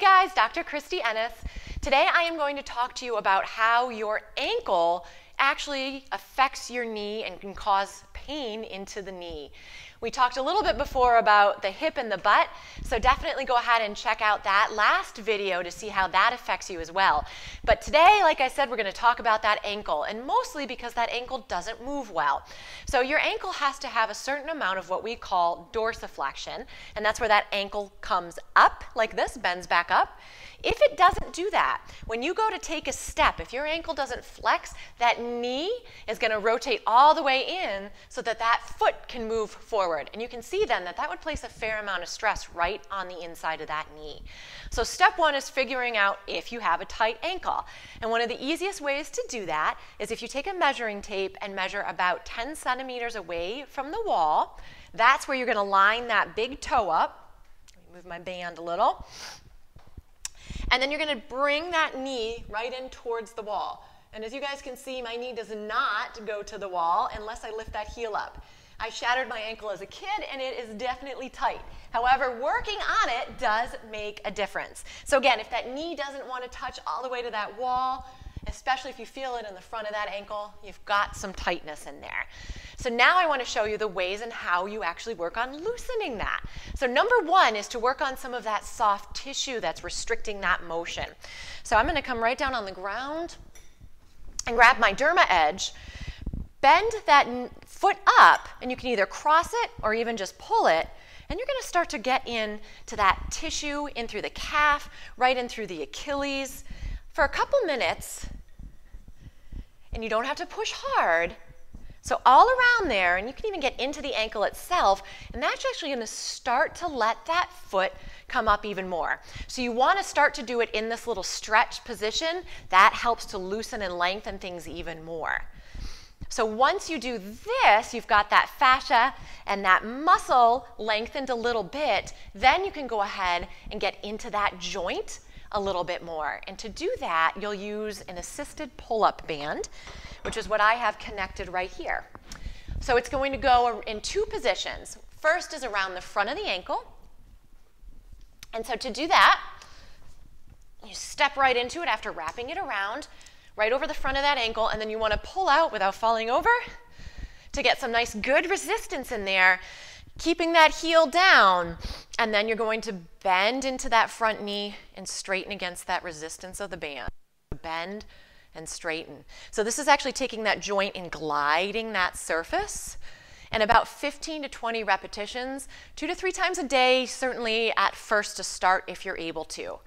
guys, Dr. Kristie Ennis. Today I am going to talk to you about how your ankle actually affects your knee and can cause pain into the knee. We talked a little bit before about the hip and the butt, so definitely go ahead and check out that last video to see how that affects you as well. But today, like I said, we're going to talk about that ankle, and mostly because that ankle doesn't move well. So your ankle has to have a certain amount of what we call dorsiflexion, and that's where that ankle comes up like this, bends back up. If it doesn't do that, when you go to take a step, if your ankle doesn't flex, that knee is going to rotate all the way in so that that foot can move forward. And you can see then that that would place a fair amount of stress right on the inside of that knee. So step one is figuring out if you have a tight ankle. And one of the easiest ways to do that is if you take a measuring tape and measure about 10 centimeters away from the wall, that's where you're going to line that big toe up. Move my band a little. And then you're going to bring that knee right in towards the wall. And as you guys can see, my knee does not go to the wall unless I lift that heel up. I shattered my ankle as a kid and it is definitely tight. However, working on it does make a difference. So again, if that knee doesn't want to touch all the way to that wall, especially if you feel it in the front of that ankle, you've got some tightness in there. So now I want to show you the ways and how you actually work on loosening that. So number one is to work on some of that soft tissue that's restricting that motion. So I'm going to come right down on the ground and grab my derma edge, bend that foot up, and you can either cross it or even just pull it, and you're going to start to get in to that tissue, in through the calf, right in through the Achilles. For a couple minutes, and you don't have to push hard, so all around there, and you can even get into the ankle itself, and that's actually going to start to let that foot come up even more. So you want to start to do it in this little stretch position. That helps to loosen and lengthen things even more. So once you do this, you've got that fascia and that muscle lengthened a little bit, then you can go ahead and get into that joint a little bit more. And to do that, you'll use an assisted pull-up band which is what I have connected right here. So it's going to go in two positions. First is around the front of the ankle. And so to do that, you step right into it after wrapping it around, right over the front of that ankle, and then you want to pull out without falling over to get some nice good resistance in there, keeping that heel down. And then you're going to bend into that front knee and straighten against that resistance of the band. Bend, and straighten. So this is actually taking that joint and gliding that surface. And about 15 to 20 repetitions, two to three times a day, certainly at first to start if you're able to.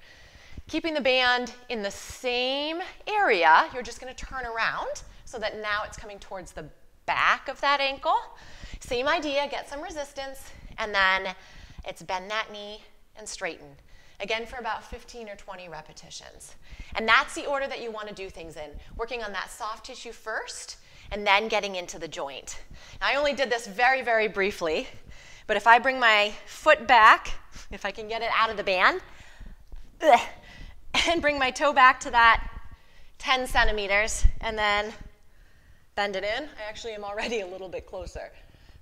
Keeping the band in the same area, you're just going to turn around so that now it's coming towards the back of that ankle. Same idea, get some resistance, and then it's bend that knee and straighten. Again, for about 15 or 20 repetitions. And that's the order that you want to do things in, working on that soft tissue first and then getting into the joint. Now, I only did this very, very briefly, but if I bring my foot back, if I can get it out of the band, and bring my toe back to that 10 centimeters, and then bend it in, I actually am already a little bit closer.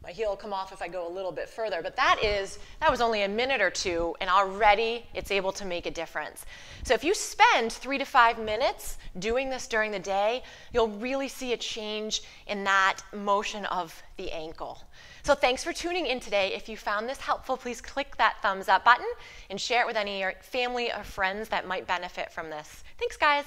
My heel will come off if I go a little bit further, but that is, that was only a minute or two, and already it's able to make a difference. So if you spend three to five minutes doing this during the day, you'll really see a change in that motion of the ankle. So thanks for tuning in today. If you found this helpful, please click that thumbs up button and share it with any family or friends that might benefit from this. Thanks, guys.